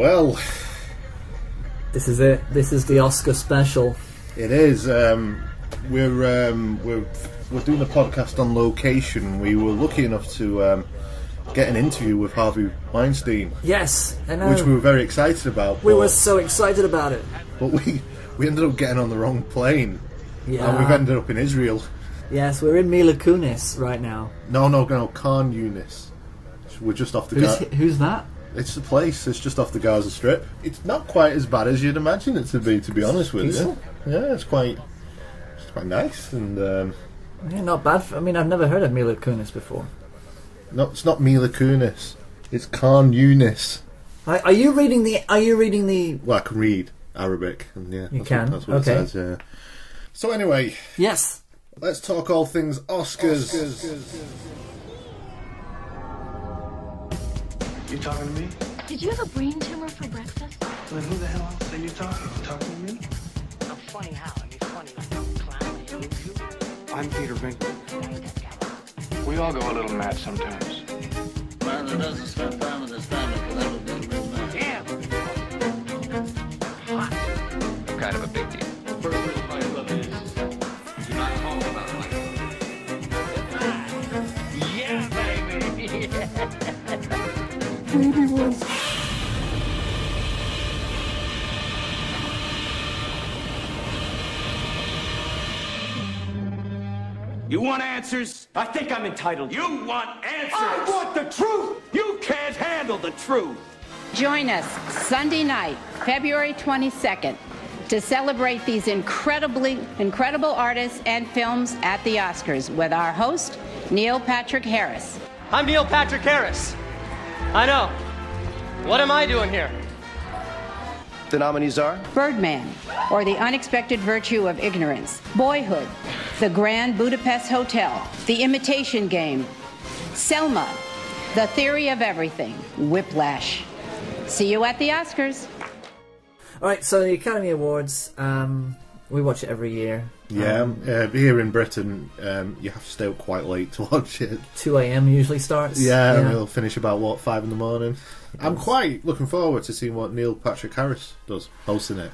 Well, This is it. This is the Oscar special. it is. Um, we're um, we're we're doing a podcast on location. We were lucky enough to um, get an interview with Harvey Weinstein, Yes, I know. which we were very excited about. we were so excited about it. but we we ended up getting on the wrong plane, Yeah. and we've ended up in Israel. Yes, we're in Mila Kunis right now. No, no, no, Khan Yunis. We're just off the. Who's, who's that? It's the place. It's just off the Gaza Strip. It's not quite as bad as you'd imagine it to be. To be honest with Peaceful? you, yeah, it's quite. It's quite nice, and um, Yeah, not bad. For, I mean, I've never heard of Mila Kunis before. No, it's not Mila Kunis. It's Khan Yunis. Are, are you reading the? Are you reading the? Well, I can read Arabic, and yeah, You that's can? What, that's what Okay. it says. Yeah. So anyway, Yes. let's talk all things Oscars. You talking to me? Did you have a brain tumor for breakfast? Then who the hell else are you talking? You talking to me? I'm funny how? I mean, funny like I'm clown. You, you, I'm Peter Venkman. We all go a little mad sometimes. Man that doesn't spend time with his family can never be a real man. damn. I'm kind of a big You want answers? I think I'm entitled. You want answers? I want the truth! You can't handle the truth! Join us Sunday night, February 22nd, to celebrate these incredibly incredible artists and films at the Oscars with our host, Neil Patrick Harris. I'm Neil Patrick Harris. I know. What am I doing here? The nominees are? Birdman, or The Unexpected Virtue of Ignorance, Boyhood, The Grand Budapest Hotel, The Imitation Game, Selma, The Theory of Everything, Whiplash. See you at the Oscars. All right. So the Academy Awards. Um, we watch it every year. Yeah, Um, uh, here in Britain, um, you have to stay up quite late to watch it. 2 a.m. usually starts. Yeah, and it'll finish about what five in the morning. I'm quite looking forward to seeing what Neil Patrick Harris does hosting it.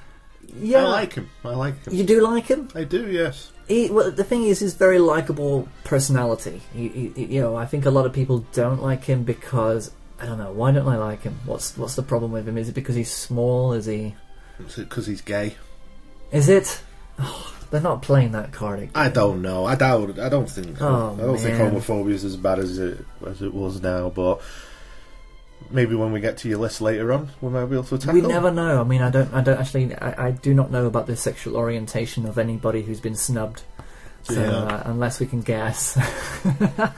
yeah. I like him. I like him. You do like him? I do. Yes. He, well, the thing is, his very likable personality. He, he, you know, I think a lot of people don't like him because I don't know. Why don't I like him? What's what's the problem with him? Is it because he's small? Is he? Because he's gay. Is it? Oh, they're not playing that card. I don't know. I doubt. I don't think. Oh, I don't think homophobia is as bad as it as it was now. But maybe when we get to your list later on, we might be able to tackle. We never know. I mean, I don't. I don't actually. I, I do not know about the sexual orientation of anybody who's been snubbed. So Yeah. uh, unless we can guess.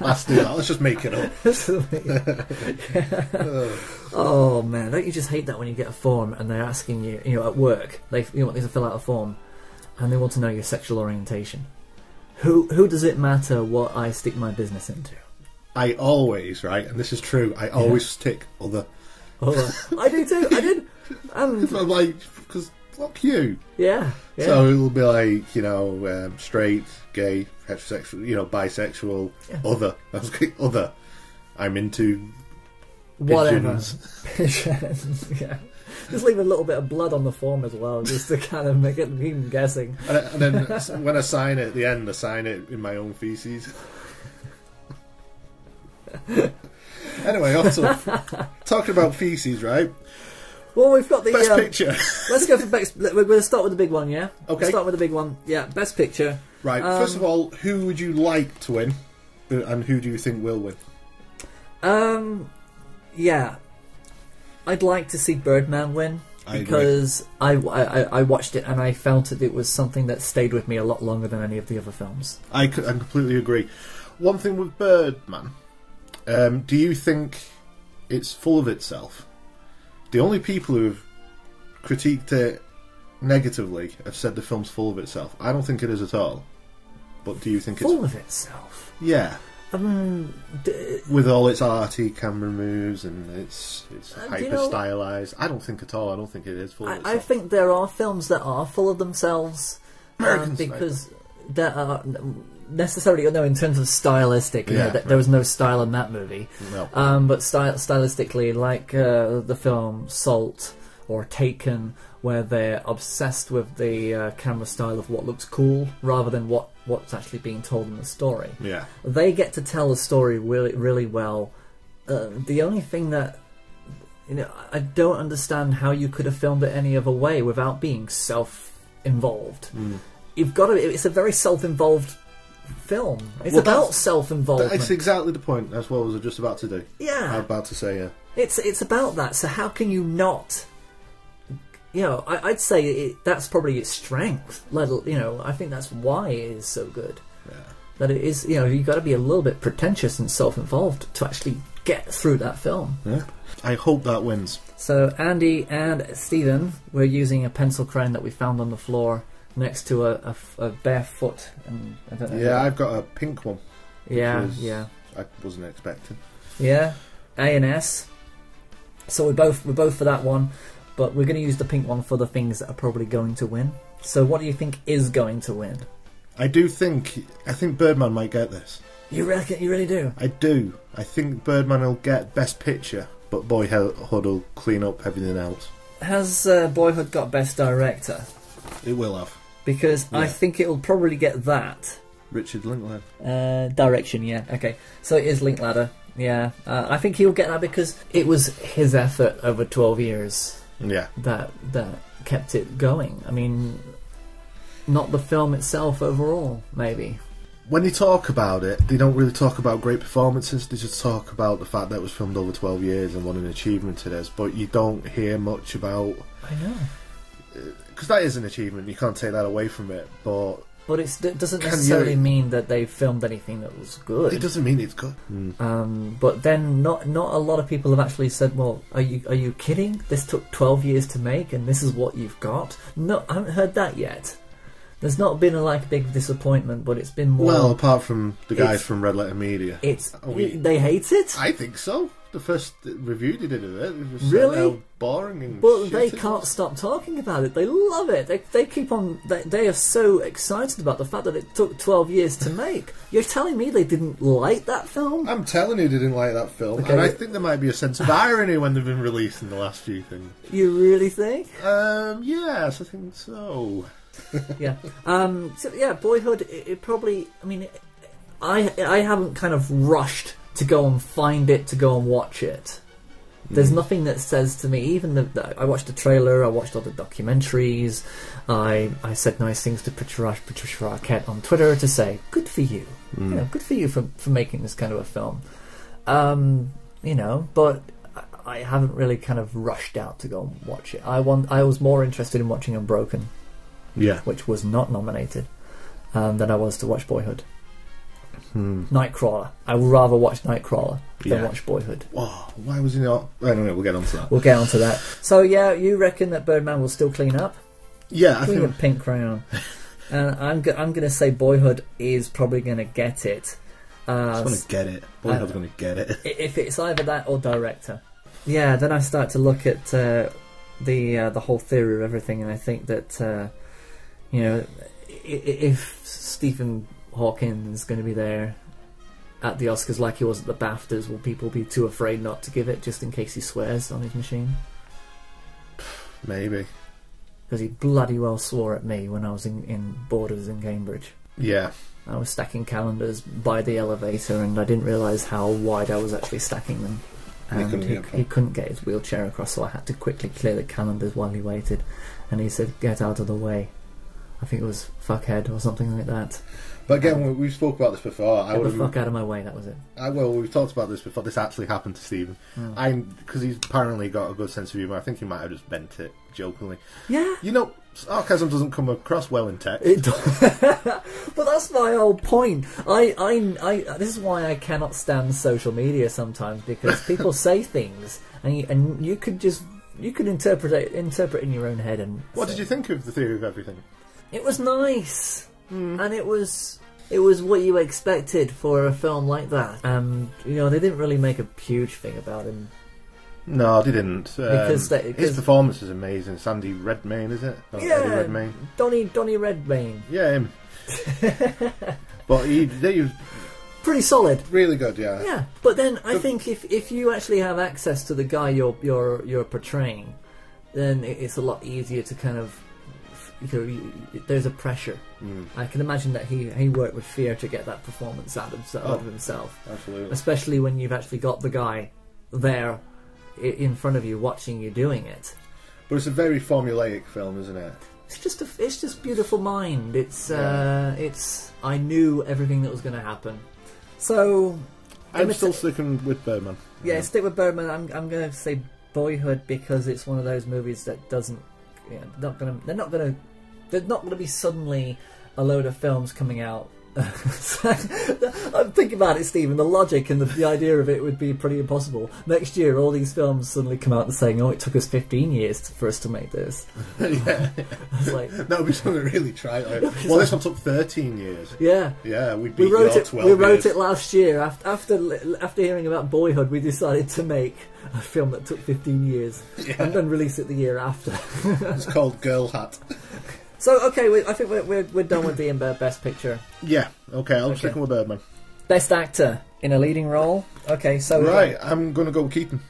Let's do that. Let's just make it up. oh man, don't you just hate that when you get a form and they're asking you, you know, at work, they you want you to fill out a form, and they want to know your sexual orientation. Who who does it matter what I stick my business into? I always right, and this is true. I always stick other. Uh, I do too. I did. And I'm like, because fuck you. yeah, yeah. So it'll be like you know, um, straight, gay, heterosexual, you know, bisexual, other. Was going, other. I'm into whatever. pigeons. yeah. Just leave a little bit of blood on the form as well, just to kind of make it keep guessing. And, and then when I sign it at the end, I sign it in my own feces. anyway, also talking about feces, right? Well, we've got the Best um, picture, Let's go for best. We're going to start with the big one, yeah. Okay. Start with the big one, yeah. Best picture. right? Um, First of all, who would you like to win, Uh, and who do you think will win? Um, yeah, I'd like to see Birdman win because I, I I watched it and I felt that it was something that stayed with me a lot longer than any of the other films. I, c- I completely agree. One thing with Birdman, um, do you think it's full of itself? The only people who've critiqued it negatively have said the film's full of itself. I don't think it is at all. But do you think it's Full of itself. yeah, Um, d- with all its arty camera moves and its it's Uh, hyper you know- stylized? I don't think at all. I don't think it is full of I, itself. I think there are films that are full of themselves um, because there are necessarily no in terms of stylistic. You Yeah, know, right. there was no style in that movie. No. Um, but sty- stylistically, like uh, the film Salt, or Taken, where they're obsessed with the uh, camera style of what looks cool rather than what what's actually being told in the story. Yeah. They get to tell the story really really well. Uh, the only thing that you know, I don't understand how you could have filmed it any other way without being self-involved. You've got to. It's a very self-involved film. It's Well, about self-involvement. It's exactly the point. That's what I was just about to do. Yeah. I'm about to say, yeah. It's it's about that. So how can you not? You know, I, I'd say it, that's probably its strength. Let you know, I think that's why it is so good. Yeah. That it is. You know, you've got to be a little bit pretentious and self-involved to actually get through that film. Yeah. I hope that wins. So Andy and Stephen were using a pencil crayon that we found on the floor next to a bare foot. And I don't know. Yeah, I've got a pink one. yeah, yeah. I wasn't expecting. Yeah, A and S. So we're both we're both for that one, but we're going to use the pink one for the things that are probably going to win. So what do you think is going to win? I do think I think Birdman might get this. You reckon? You really do? I do. I think Birdman will get Best Picture, but Boyhood will clean up everything else. Has uh, Boyhood got Best Director? It will have. Because I think it'll probably get that. Richard Linklater. Uh, direction, yeah. Okay, so it is Linklater. Yeah, uh, I think he'll get that because it was his effort over twelve years Yeah. that that kept it going. I mean, not the film itself overall, maybe. When they talk about it, they don't really talk about great performances. They just talk about the fact that it was filmed over 12 years and what an achievement it is. But you don't hear much about. I know. Uh, because that is an achievement, you can't take that away from it. But But it's, it doesn't Can necessarily you- mean that they filmed anything that was good. it doesn't mean it's good. Um, but then, not not a lot of people have actually said, "Well, are you are you kidding? This took twelve years to make, and this is what you've got." No, I haven't heard that yet. There's not been a like big disappointment, but it's been more. Well, apart from the guys It's- from Red Letter Media. it's Are we- they hate it, I think so. The first review they did of it, it was Really? boring and but they can't was. stop talking about it. They love it. They they keep on. They, they are so excited about the fact that it took twelve years to make. You're telling me they didn't like that film? I'm telling you, they didn't like that film, Okay. and I think there might be a sense of irony when they've been releasing the last few things. You really think? Um, yes, I think so. yeah. Um, so yeah, Boyhood. It, it probably. I mean, it, I I haven't kind of rushed to go and find it to go and watch it. There's nothing that says to me. Even the, I watched the trailer. I watched all the documentaries. I I said nice things to Patricia, Patricia Arquette on Twitter to say good for you. You know, good for you for for making this kind of a film. Um, you know, but. I- I haven't really kind of rushed out to go and watch it. I want. I was more interested in watching Unbroken Yeah. which was not nominated, um, than I was to watch Boyhood. Hmm. Nightcrawler. I would rather watch Nightcrawler than Yeah. watch Boyhood. Why was he not? I don't know. We'll get onto that. We'll get onto that. So yeah, you reckon that Birdman will still clean up? Yeah, I think. up Pink Crayon. and I'm go- I'm going to say Boyhood is probably going to get it. Uh, I'm going to get it. Boyhood's going to get it. i- if it's either that or director. Yeah, then I start to look at uh, the uh, the whole theory of everything, and I think that uh, you know i- i- if Stephen Hawking is going to be there at the Oscars like he was at the BAFTAs, will people be too afraid not to give it just in case he swears on his machine? Maybe. Because he bloody well swore at me when I was in, in Borders in Cambridge. Yeah. I was stacking calendars by the elevator, and I didn't realise how wide I was actually stacking them. And he couldn't he, he couldn't get his wheelchair across, so I had to quickly clear the calendars while he waited. And he said, "Get out of the way." I think it was fuckhead or something like that. But again, we, we spoke about this before. I Get the would fuck out of my way. That was it. I, well, we've talked about this before. This actually happened to Stephen. Hmm. I because he's apparently got a good sense of humour. I think he might have just bent it jokingly. Yeah. You know, sarcasm doesn't come across well in text. It, does. but that's my whole point. I, I, I, this is why I cannot stand social media sometimes because people say things and you, and you could just you could interpret it, interpret in your own head. And what say- did you think of the theory of everything? It was nice, and it was it was what you expected for a film like that. And you know they didn't really make a huge thing about him. No, they didn't. Um, Because they- his performance is amazing. Sandy Redmayne, is it? Oh, Eddie Redmayne. Donny Donny Redmayne, Yeah, him. but he, they was pretty solid. really good. Yeah. Yeah, but then I The- think if if you actually have access to the guy you're you're you're portraying, then it's a lot easier to kind of. You know, there's a pressure. Mm. I can imagine that he, he worked with fear to get that performance out of, out Oh. of himself. Absolutely. Especially when you've actually got the guy there in front of you watching you doing it. But it's a very formulaic film, isn't it? It's just a, it's just beautiful mind. It's uh, it's I knew everything that was going to happen. So I'm still sticking with Birdman. yeah, stick with Birdman. I'm I'm going to say Boyhood because it's one of those movies that doesn't. Yeah, not gonna. They're not gonna. They're not to be suddenly a load of films coming out. I'm thinking about it, Stephen. The logic and the, the idea of it would be pretty impossible. Next year, all these films suddenly come out and saying, "Oh, it took us 15 years to, for us to make this." yeah. Like, No, we should really try it. Well, this one took 13 years. yeah, Yeah, we we wrote it. We wrote years. it last year after, after after hearing about Boyhood. We decided to make a film that took 15 years and then release it the year after. It's called Girl Hat. So okay, we, I think we're, we're we're done with the uh, best picture, Yeah, okay, I'm Okay. sticking with Birdman. best actor in a leading role. Okay, so Right, I'm going to go with Keaton.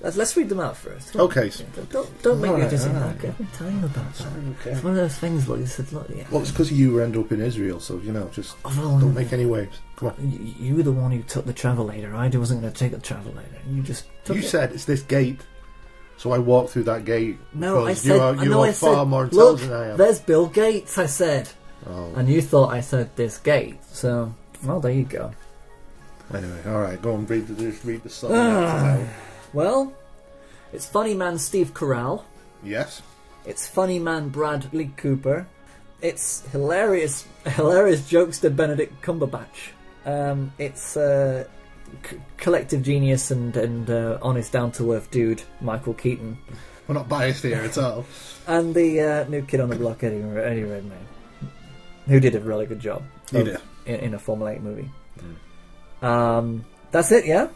let's, let's read them out first. Okay. Don't don't, don't make me Alright, just alright. look. I've been telling you about that. Okay. It's one of those things. Look, you said, look, yeah. Well, it's because you end up in Israel, so, you know, just Oh, don't make any waves. Come on. You, you were the one who took the travelator. I wasn't going to take the travelator. You just took You it. said it's this gate, so I walk through that gate. No, I because said. you are, you know are I far said, more Look, intelligent than I am. there's Bill Gates. I said, Oh. and you thought I said this gate. So, well, there you go. Anyway, all right, go and read the read the song. Ah. Well, it's funny man Steve Carell. Yes. It's funny man Bradley Cooper. It's hilarious, hilarious jokes to Benedict Cumberbatch. Um, it's uh, c- collective genius and and uh, honest, down to earth dude Michael Keaton, We're not biased here at all. and the uh, new kid on the block Eddie, Eddie Redmayne, who did a really good job. He of- did. in, in a Formula 8 movie. Um, that's it, yeah?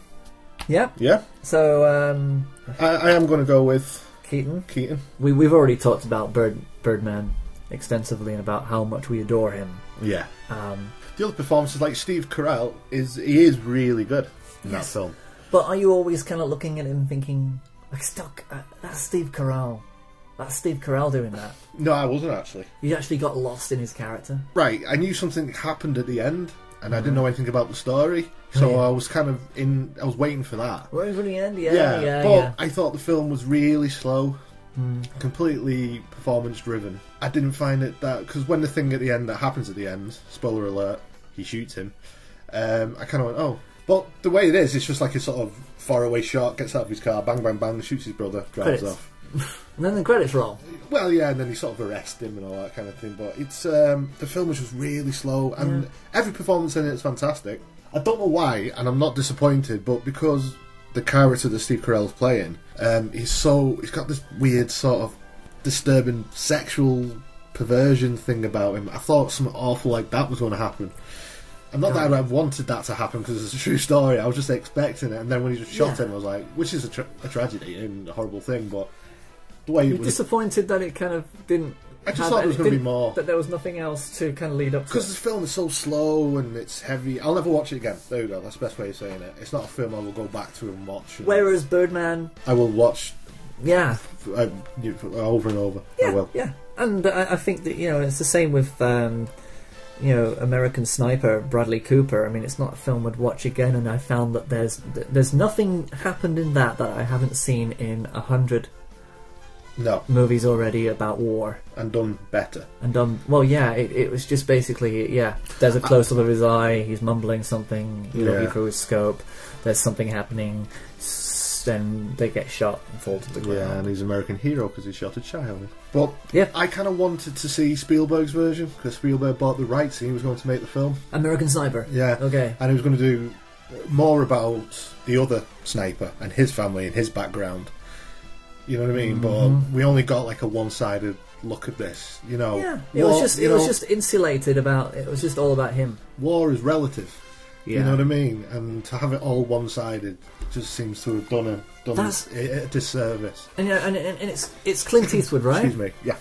Yeah. Yeah, So, um, I, I am going to go with Keaton. Keaton. We, we've already talked about Bird, Birdman extensively and about how much we adore him. Yeah. Um, The other performances, like Steve Carell, is he is really good in Yes. that film. but are you always kind of looking at him thinking, like, stuck, uh, that's Steve Carell. That's Steve Carell doing that. No, I wasn't actually. You actually got lost in his character. Right, I knew something happened at the end, and I didn't know anything about the story, so Mm-hmm. Yeah. I was kind of in. I was waiting for that. Right for the end, yeah, yeah, yeah. but I thought the film was really slow, Hmm. completely performance driven. I didn't find it that because when the thing at the end that happens at the end, spoiler alert, he shoots him. Um, I kind of went, oh, but the way it is, it's just like a sort of faraway shot. Gets out of his car, bang, bang, bang, shoots his brother, drives Credits. off. And then the credits roll. Well, yeah, and then he sort of arrests him and all that kind of thing. But it's um, the film was just really slow, and Yeah. every performance in it is fantastic. I don't know why, and I'm not disappointed, but because the character that Steve Carell's playing, um, he's so he's got this weird sort of disturbing sexual perversion thing about him. I thought something awful like that was going to happen. And not that I wanted that to happen because it's a true story. I was just expecting it, and then when he just shot Yeah. him, I was like, which is a, tra- a tragedy and a horrible thing, but the way it was disappointed that it kind of didn't. I just thought there was gonna be more. That there was nothing else to kind of lead up to. Because this film is so slow and it's heavy. I'll never watch it again. There you go. That's the best way of saying it. It's not a film I will go back to and watch. and- Whereas Birdman, I will watch yeah, over and over. I yeah, will. yeah, and I, I think that you know it's the same with um, you know American Sniper, Bradley Cooper. I mean, it's not a film I'd watch again, and I found that there's there's nothing happened in that that I haven't seen in a hundred No, movies already about war. and done better. And um, well, yeah, it, it was just basically, yeah. There's a close up of his eye. He's mumbling something. You're looking through his scope. There's something happening. Then they get shot and fall to the ground. Yeah, and he's an American hero because he shot a child. But Yeah. I kind of wanted to see Spielberg's version because Spielberg bought the rights and he was going to make the film. American Sniper. Yeah. Okay. And he was going to do more about the other sniper and his family and his background. You know what I mean? But mm-hmm. we only got like a one-sided look at this. You know, Yeah. It was just it was just insulated about. It was just all about him. war is relative. Yeah. You know what I mean? And to have it all one-sided just seems to have done a done That's- a, a disservice. And yeah, and, and, and it's it's Clint Eastwood, right? Excuse me. Yeah.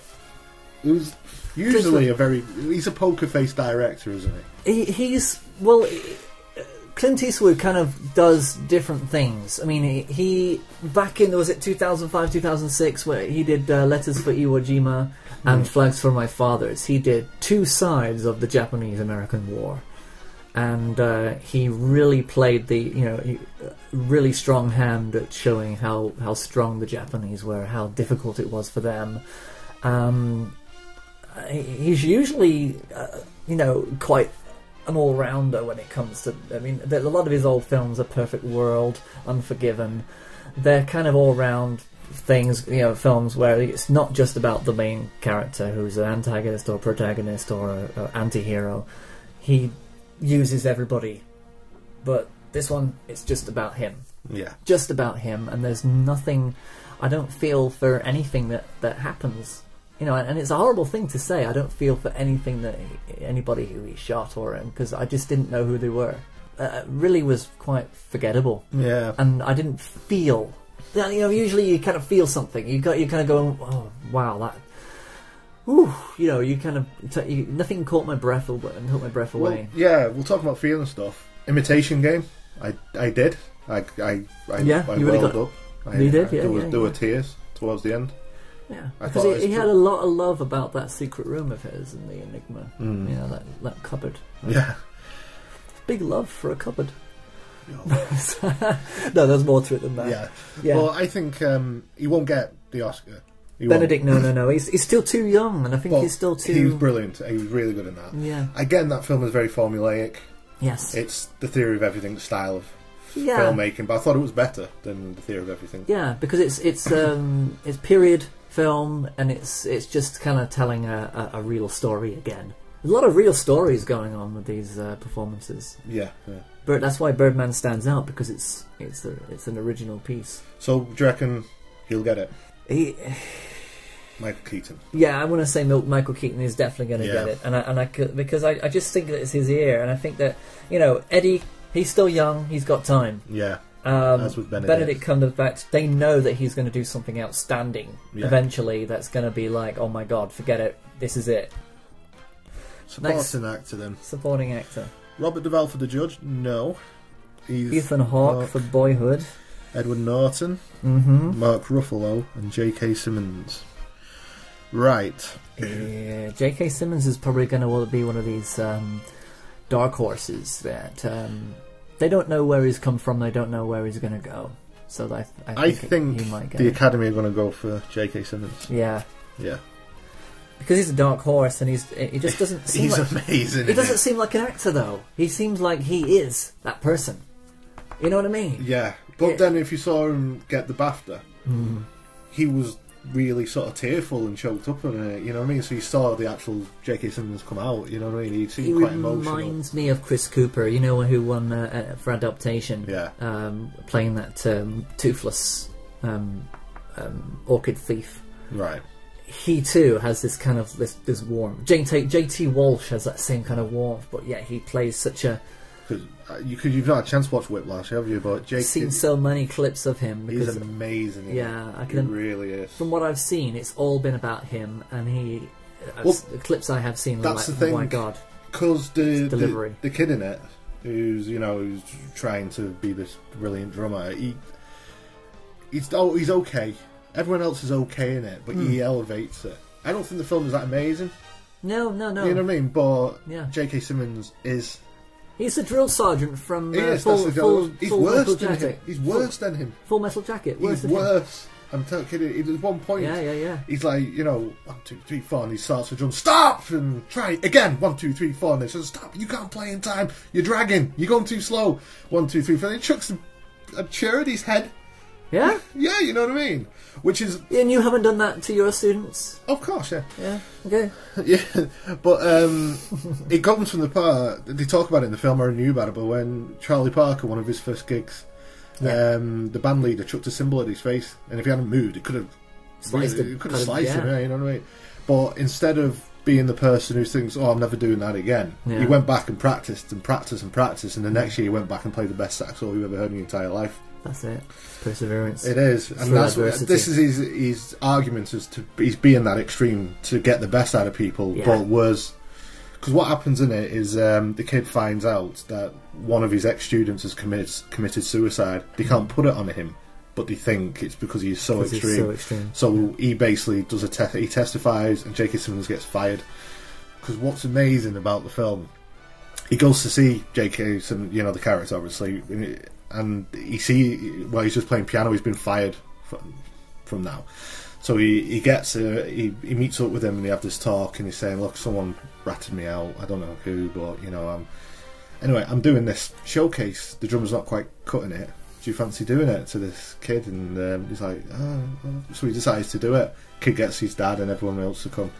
Who's usually a very he's a poker face director, isn't he? He, he's well. Clint Eastwood kind of does different things. I mean, he, he back in was it 2005, 2006, where he did uh, Letters for Iwo Jima and Flags for My Fathers. He did two sides of the Japanese-American War, and uh, he really played the you know really strong hand at showing how how strong the Japanese were, how difficult it was for them. Um, he's usually uh, you know quite an all-rounder when it comes to. I mean, a lot of his old films are Perfect World, Unforgiven. They're kind of all-round things, you know, films where it's not just about the main character who's an antagonist or protagonist or a, a anti-hero. He uses everybody, but this one it's just about him, Yeah. just about him, and there's nothing. I don't feel for anything that that happens. You know, and it's a horrible thing to say. I don't feel for anything that he, anybody who he shot or because I just didn't know who they were. Uh, really was quite forgettable Yeah. and I didn't feel. You know, usually you kind of feel something. You got you kind of go, oh wow, that. Ooh, you know, you kind of t- you, nothing caught my breath away, took my breath Well, away. yeah, we'll talk about feeling stuff. Imitation game. I I did. I I, I Yeah, I you really got- up. I, you did, I- yeah, There, was, yeah, there were tears towards the end. yeah, I because he, he had a lot of love about that secret room of his in the Enigma. Mm. You know that that cupboard. Yeah. Big love for a cupboard. no, there's more to it than that. Yeah. Yeah. Well, I think um, he won't get the Oscar. He Benedict, no, no, no. He's he's still too young, and I think he's still too. He was brilliant. He was really good in that. Yeah. Again, that film is very formulaic. Yes. It's the theory of everything style of Yeah. filmmaking, but I thought it was better than the theory of everything. Yeah, because it's it's um it's period film and it's it's just kind of telling a, a, a real story again. There's a lot of real stories going on with these uh, performances. Yeah. yeah. But that's why Birdman stands out because it's it's a, it's an original piece. So, do you reckon he'll get it? He, Michael Keaton. yeah, I want to say Michael Keaton is definitely going to Yeah. get it, and I, and I could, because I, I just think that it's his ear, and I think that you know Eddie, he's still young, he's got time. Yeah. Um, As with Benedict. Benedict Cumberbatch, they know that he's going to do something outstanding Yeah. eventually. That's going to be like, oh my god, forget it, this is it. Supporting actor then. Supporting actor Robert Duvall for the judge? No. He's Ethan Hawke for Boyhood. Edward Norton, Mm-hmm. Mark Ruffalo, and J.K. Simmons. Right. Yeah, J.K. Simmons is probably going to be one of these um, dark horses that um, they don't know where he's come from. They don't know where he's going to go. So I, I think, I think he might get the. Academy are going to go for J.K. Simmons. yeah, Yeah. because he's a dark horse, and he's he just doesn't seem He's like amazing. he doesn't it. seem like an actor though. He seems like he is that person. You know what I mean? Yeah. But Yeah. then if you saw him get the BAFTA, he was really sort of tearful and choked up on it, you know what I mean? So you saw the actual J.K. Simmons come out, you know what I mean? He He seemed quite emotional. reminds me of Chris Cooper, you know, who won uh, uh, for adaptation. Yeah. Um, playing that um, toothless um, um, orchid thief. Right. He too has this kind of this, this warmth. JT, JT Walsh has that same kind of warmth, but yet he plays such a. Because uh, you could, you've not had a chance to watch Whiplash, have you? But Jake, seen so many clips of him he's amazing. yeah. I he can- really is. from what I've seen, it's all been about him, and he. uh, Well, the clips I have seen, that's like, the oh my god, Because the, the the kid in it, who's you know who's trying to be this brilliant drummer, he he's oh he's okay. Everyone else is okay in it, but Hmm. he elevates it. I don't think the film is that amazing. no, no, no. You know what I mean? But Yeah. J.K. Simmons is. He's the drill sergeant from He uh, is, full, that's the full. He's full worse Metal than Jacket. him. He's worse than him. Full Metal Jacket. Worse He's than him. worse. I'm telling kidding. He- There's one point. Yeah, yeah, yeah. He's like, you know, one, two, three, four, and he starts to drum. Stop and try again. One, two, three, four, and they says, stop. You can't play in time. You're dragging. You're going too slow. One, two, three, four. And he chucks a, a chair at his head. Yeah? Yeah, you know what I mean. Which is, And you haven't done that to your students? of course, yeah, Yeah. Okay. yeah. But um, it comes from the part they talk about it in the film. I knew about it, but when Charlie Parker, one of his first gigs, Yeah. um, the band leader chucked a cymbal at his face, and if he hadn't moved, it could have Sliced him. It could have him, sliced him. yeah. Yeah, you know what I mean. But instead of being the person who thinks, "Oh, I'm never doing that again," Yeah. he went back and practiced and practiced and practiced, and the next year he went back and played the best saxophone you've ever heard in your entire life. That's it. Perseverance. It is, and that's what, adversity. this is his his argument is to he's being that extreme to get the best out of people, Yeah. but was Because what happens in it is um, the kid finds out that one of his ex students has committed committed suicide. They can't put it on him, but they think it's because he's so extreme. so extreme, So he basically does a te- he testifies, and J.K. Simmons gets fired. Because what's amazing about the film, he goes to see J.K. Simmons, you know the character obviously, and he see well he's just playing piano. He's been fired from, from now. So he, he gets uh, he, he meets up with him and they have this talk and he's saying, look, someone ratted me out. I don't know who, but you know, I'm anyway. I'm doing this showcase. The drummer's not quite cutting it. Do you fancy doing it to this kid? And um, he's like, oh. so he decides to do it. Kid gets his dad and everyone else to come.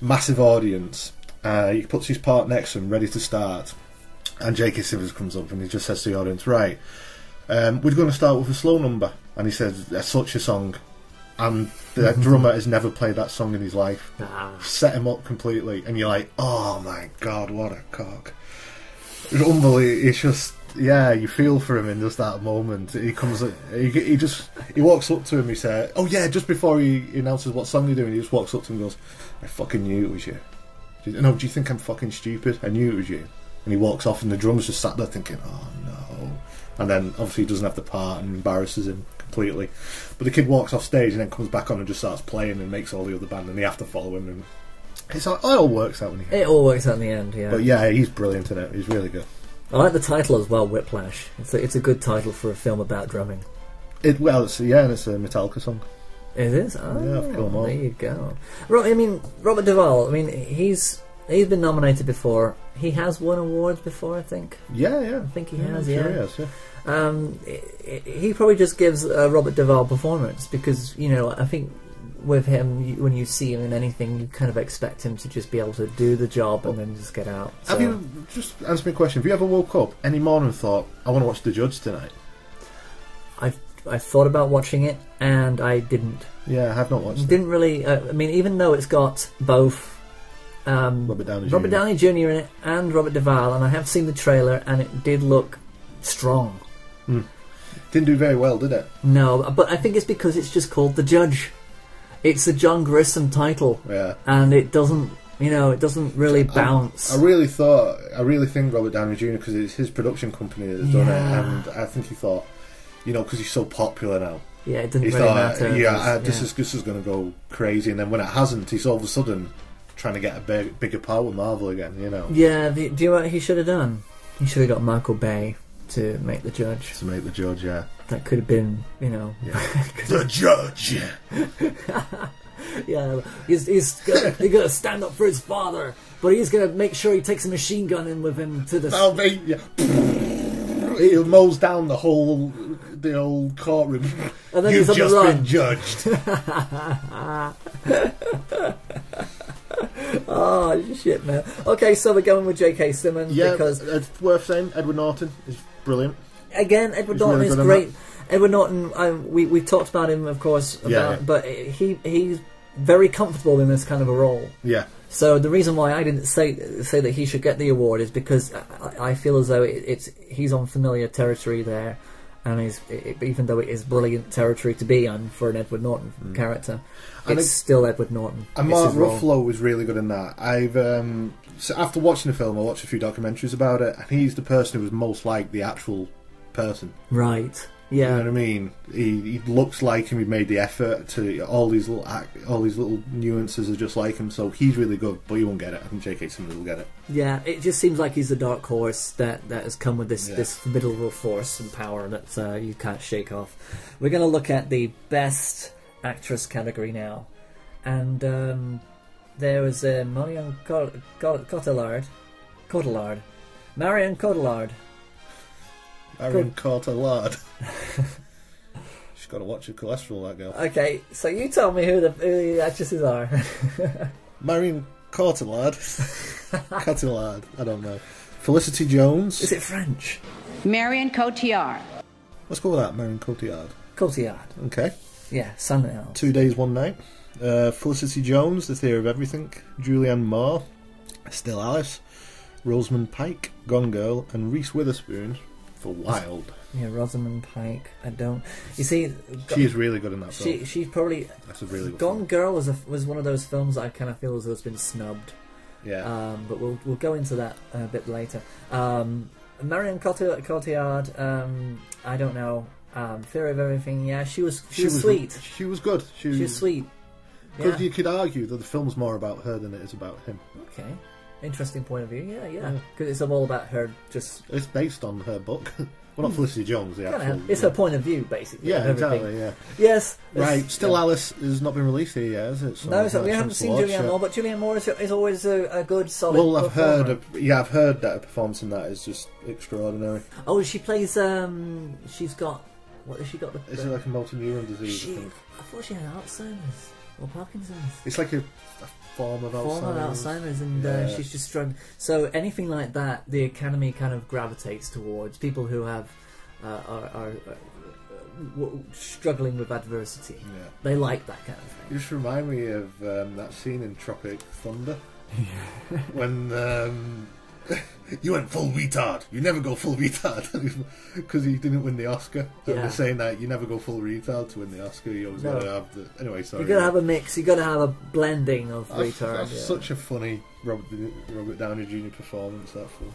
Massive audience. Uh, he puts his part next to him, ready to start. And J.K. Simmons comes up and he just says to the audience, right, um, we're going to start with a slow number. And he says, that's such a song. And the drummer has never played that song in his life. Ah. Set him up completely. And you're like, oh my god, what a cock. It's unbelievable. It's just, yeah, you feel for him in just that moment. He comes, he, he just, he walks up to him, he says, oh yeah, just before he announces what song you're doing, he just walks up to him and goes, I fucking knew it was you- No, do you think I'm fucking stupid? I knew it was you. And he walks off, and the drummer's just sat there thinking, "Oh no!" And then obviously he doesn't have the part and embarrasses him completely. But the kid walks off stage and then comes back on and just starts playing and makes all the other band, and they have to follow him. And it's like, it all works out when he. It all works out in the end, yeah. But yeah, he's brilliant in it. He's really good. I like the title as well, Whiplash. It's a, it's a good title for a film about drumming. It well, it's yeah, and it's a Metallica song. It is. Oh, Yeah, I've come on. there you go. Ro- I mean, Robert Duvall. I mean, he's he's been nominated before. He has won awards before, I think. Yeah, yeah. I think he Yeah, has. sure Yeah. he has, yeah. Um, he- probably just gives a Robert Duvall performance because you know I think with him when you see him in anything you kind of expect him to just be able to do the job and then just get out. Have you just answer me a question? Have you ever woke up any morning and thought, "I want to watch The Judge tonight"? I've I thought about watching it and I didn't. Yeah, I have not watched it. Didn't really. Uh, I mean, even though it's got both um, Robert Downey Robert Jr.. Downey Jr. in it and Robert Duvall, and I have seen the trailer and it did look strong. Didn't do very well, did it? No, but I think it's because it's just called The Judge. It's a John Grisham title, Yeah. and it doesn't, you know, it doesn't really bounce. I really thought, I really think Robert Downey Jr. because it's his production company that's done it, and I think he thought, you know, because he's so popular now, yeah, it didn't he really thought, matter. yeah, was- uh, this yeah. is this is going to go crazy, and then when it hasn't, he's all of a sudden trying to get a big, bigger part with Marvel again, you know, Yeah, the, do you know what he should have done? He should have got Michael Bay to make the judge. to make the judge, yeah, That could have been, you know, the judge. yeah. He's he's gonna, he's gonna stand up for his father, but he's gonna make sure he takes a machine gun in with him to the. I'll be, yeah. He mows down the whole the old courtroom. And then You've he's on the just run. been judged. Oh shit, man. Okay, so we're going with J.K. Simmons yeah, because it's worth saying. Edward Norton is brilliant. again, Edward He's Norton really is great. Edward Norton, um, we we talked about him, of course, about, Yeah, yeah. but he he's very comfortable in this kind of a role. Yeah, So the reason why I didn't say say that he should get the award is because I, I feel as though it, it's he's on familiar territory there, and he's it, even though it is brilliant territory to be on for an Edward Norton character, Mm. And it's I- still Edward Norton. and Mark. Ruffalo was really good in that. I've um, so after watching the film, I watched a few documentaries about it, and he's the person who was most like the actual person. Right. You know Yeah. what I mean? He, he looks like him. He made the effort to all these little all these little nuances are just like him. So he's really good, but you won't get it. I think J.K. Simmons will get it. Yeah, it just seems like he's the dark horse that, that has come with this, Yeah. this formidable force and power that uh, you can't shake off. We're going to look at the best actress category now, and um, there was uh, Marion Cot- Cot- Cotillard, Cotillard, Marion Cotillard. Aaron Carter Lard. She's got to watch her cholesterol, that girl. Okay, so you tell me who the, who the actresses are. Marion Cotillard. Cotillard. I don't know. Felicity Jones. Is it French? Marion Cotillard. Let's go with that. Marion Cotillard. Cotillard. Okay. Yeah, Sunhouse. Two Days, One Night. Uh, Felicity Jones, The Theory of Everything. Julianne Moore. Still Alice. Rosamund Pike, Gone Girl, and Reese Witherspoon for Wild. Yeah, Rosamund Pike. I don't. You see, She is really good in that film. she she's probably That's a really good Gone film. Girl was a, was one of those films I kind of feel as though it's been snubbed. Yeah. Um, but we'll we'll go into that a bit later. Um, Marion Cotillard, Cotillard um, I don't know. Um, Fear of Everything. Yeah, she was she, was, sweet. She was good. She, She was sweet. Because Yeah. you could argue that the film's more about her than it is about him. Okay. Interesting point of view. Yeah, yeah. Yeah. Because it's all about her. Just It's based on her book. well, not Felicity Jones, the kinda- it's her point of view, basically. Yeah, of everything. exactly. Yeah. Yes. Right. Still, yeah. Alice has not been released here yet, has it? So No, I've so we a haven't chance to seen watch Julianne it. Moore, but Julianne Moore is, is always a, a good, solid. Well, I've heard. performer. Of, yeah, I've heard that her performance in that is just extraordinary. Oh, she plays. Um, she's got. What has she got? The, Is it like a motor neuron disease? she, I think I thought she had Alzheimer's or Parkinson's. it's like a, a form of Form of Alzheimer's. Alzheimer's, and uh, she's just struggling. So anything like that, the Academy kind of gravitates towards people who have uh, are, are uh, w- struggling with adversity. Yeah. They like that kind of You thing. just remind me of um, that scene in Tropic Thunder when um, you went full retard. You never go full retard because he didn't win the Oscar. Yeah. they're saying that you never go full retard to win the Oscar. You always No. got to have the anyway. Sorry, You gotta have a mix. You gotta have a blending of That's, retard. that's yeah. such a funny Robert, Robert Downey Jr. performance. That film.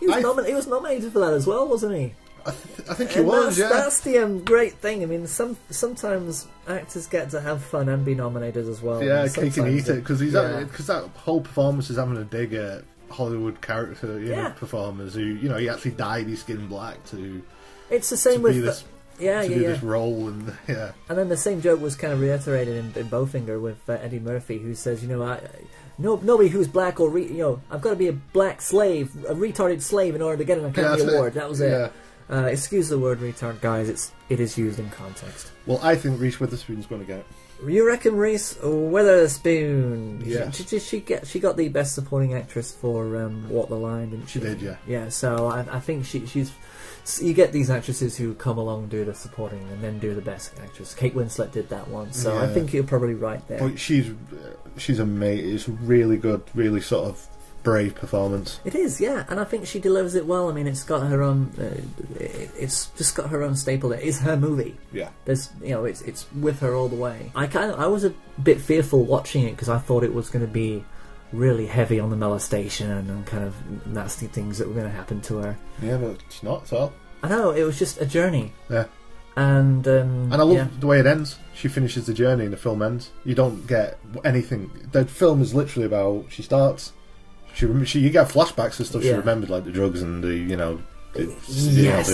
He was, I- nomin- he was nominated for that as well, wasn't he? I, th- I think he And was. that's, Yeah. that's the um, great thing. I mean, some sometimes actors get to have fun and be nominated as well. Yeah, cake and eat it because he's yeah. because that whole performance is having a dig at Hollywood character you know, Yeah. performers who you know he actually dyed his skin black to It's the same with be the- this yeah, to yeah, do yeah. this role and yeah And then the same joke was kind of reiterated in, in Bowfinger with uh, Eddie Murphy, who says, you know, I, no, nobody who's black or re, you know, I've got to be a black slave, a retarded slave, in order to get an Academy it. Award. That was Yeah. it. Uh, excuse the word retard, guys. It's it is used in context. well I think Reese Witherspoon's going to get it. You reckon Reese Witherspoon? Yes. She, she, she get she got the best supporting actress for um, Walk the Line, didn't she? She did, yeah. Yeah. So I, I think she she's. You get these actresses who come along, do the supporting, and then do the best actress. Kate Winslet did that one, so I think you're probably right there. But she's she's a mate it's really good really sort of brave performance It is, yeah, and I think she delivers it well. I mean, it's got her own. Uh, it- it's just got her own staple. It is her movie. yeah There's, you know, it's it's with her all the way. I kind of, I was a bit fearful watching it because I thought it was going to be really heavy on the molestation and kind of nasty things that were going to happen to her. yeah but it's not at all I know it was just a journey, yeah and um, and I love yeah. the way it ends she finishes the journey and the film ends you don't get anything the film is literally about she starts she, she you get flashbacks and stuff she remembered like the drugs and the you know the, you know,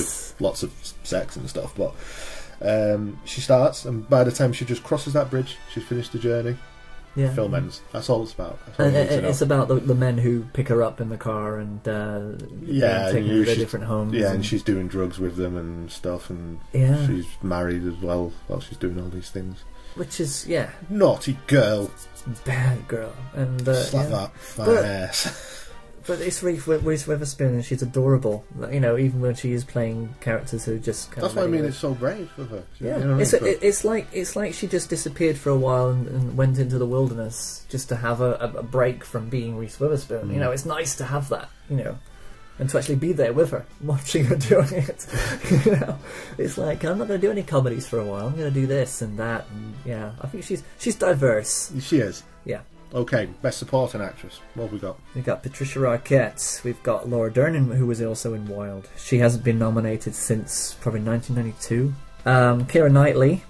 lots of sex and stuff but um, she starts and by the time she just crosses that bridge she's finished the journey yeah. film ends that's all it's about That's all And, you need to and know. it's about the, the men who pick her up in the car and uh, Yeah, take and her you- to their she's- different homes. Yeah, and she's doing drugs with them and stuff, and Yeah. she's married as well while she's doing all these things. which is yeah, Naughty girl, bad girl, and uh, slap yeah. that But- ass. But it's Reese, Reese Witherspoon, and she's adorable. You know, even when she is playing characters who just kind That's of. why I mean it's so brave of her. Yeah, You know what I it's, mean? it, it's like it's like she just disappeared for a while and, and went into the wilderness just to have a, a, a break from being Reese Witherspoon. You Mm. know, it's nice to have that. You know, and to actually be there with her, watching her doing it. you know, it's like I'm not going to do any comedies for a while. I'm going to do this and that. And yeah, I think she's she's diverse. she is. Yeah. Okay, best supporting actress. What have we got? We've got Patricia Arquette. We've got Laura Dern, who was also in Wild. She hasn't been nominated since probably 1992. Um, Keira Knightley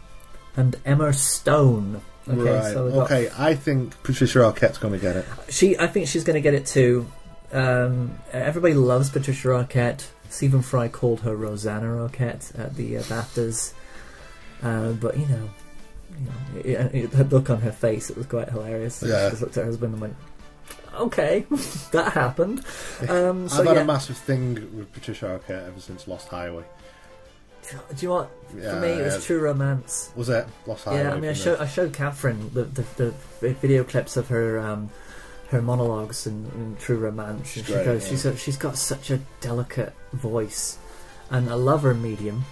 and Emma Stone. Okay, right. so okay, I think Patricia Arquette's going to get it. she. I think she's going to get it too. Um, everybody loves Patricia Arquette. Stephen Fry called her Rosanna Arquette at the uh, BAFTAs. Uh, but you know, you know, it, it, her look on her face it was quite hilarious. Yeah. She just looked at her husband and went, "Okay, that happened." Um, so I've had yeah, a massive thing with Patricia Arquette ever since Lost Highway. do you know what? Yeah, For me, it was yeah. True Romance. Was it Lost Highway? Yeah, I mean, I showed I showed Catherine the, the the video clips of her um, her monologues in, in True Romance. She's and she great, goes, she's a, she's got such a delicate voice, and I love her medium.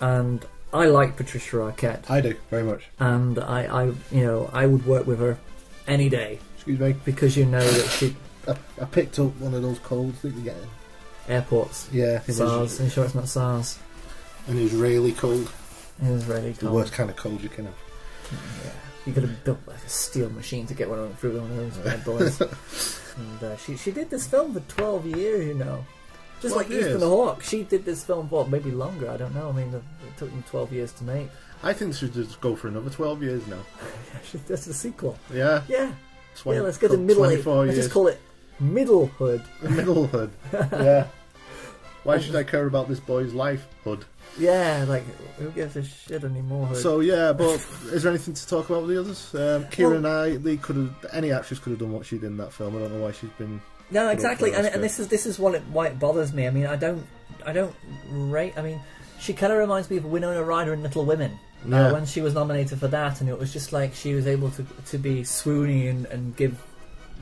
And I like Patricia Arquette, I do very much. and I, I you know I would work with her any day Excuse me. because you know that she I, I picked up one of those colds that you get. In airports Yeah, it SARS. Are you sure it's not SARS? And an Israeli cold. It is really The cold. worst kind of cold you can have. Yeah. You could have built like a steel machine to get one of through one of those bad boys. and uh, she she did this film for twelve years, you know. Just 12 like Ethan? Hawke, she did this film for maybe longer. I don't know. I mean, it took them twelve years to make. I think she should just go for another 12 years now. That's the sequel. Yeah. Yeah, Twenty- yeah. Let's go to middle. 24 Let's just call it middlehood. Middlehood. yeah. Why should I care about this boy's life, Hood? Yeah, like who gives a shit anymore? Hood? So yeah, but is there anything to talk about with the others? Um, Keira Knightley could have any actress could have done what she did in that film. I don't know why she's been. No, exactly, and, and this is this is what it, why it bothers me. I mean, I don't, I don't rate. I mean, she kind of reminds me of Winona Ryder in Little Women Yeah. uh, when she was nominated for that, and it was just like she was able to to be swoony and, and give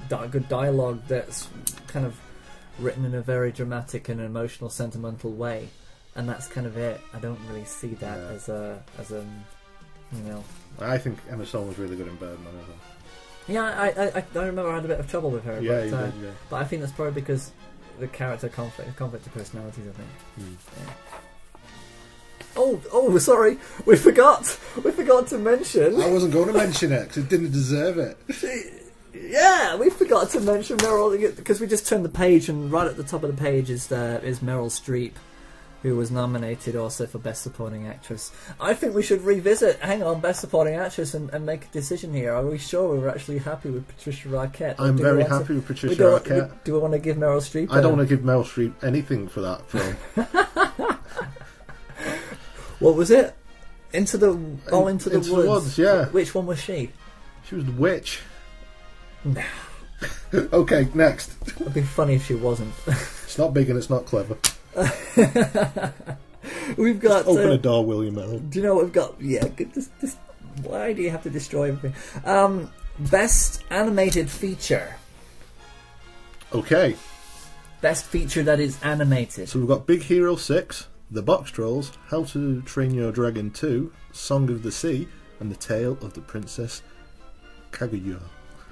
di- good dialogue that's kind of written in a very dramatic and emotional, sentimental way, and that's kind of it. I don't really see that Yeah. as a as a you know. I think Emma Stone was really good in Birdman as well. Yeah, I, I, I remember I had a bit of trouble with her. Yeah, but, uh, did, yeah. but I think that's probably because the character conflict, conflict of personalities. I think. Hmm. Yeah. Oh, oh, sorry, we forgot. We forgot to mention. I wasn't going to mention it because it didn't deserve it. Yeah, we forgot to mention Meryl because we just turned the page, and right at the top of the page is uh, is Meryl Streep, who was nominated also for Best Supporting Actress. I think we should revisit. Hang on, Best Supporting Actress, and, and make a decision here. Are we sure we're actually happy with Patricia Arquette? I'm very want to- happy with Patricia Arquette. we- Do we want to give Meryl Streep? I don't want to give Meryl Streep anything for that film. What was it? Into the oh, into the Into the woods. Woods, yeah. Which one was she? she was the witch. okay, next. It'd be funny if she wasn't. It's not big and it's not clever. We've got. Open uh, a door, will you, Do you know what we've got? Yeah. good- This, this, why do you have to destroy everything? Um, best animated feature. Okay, Best feature that is animated. so we've got Big Hero 6, The Boxtrolls, How to Train Your Dragon 2, Song of the Sea, and The Tale of the Princess Kaguya.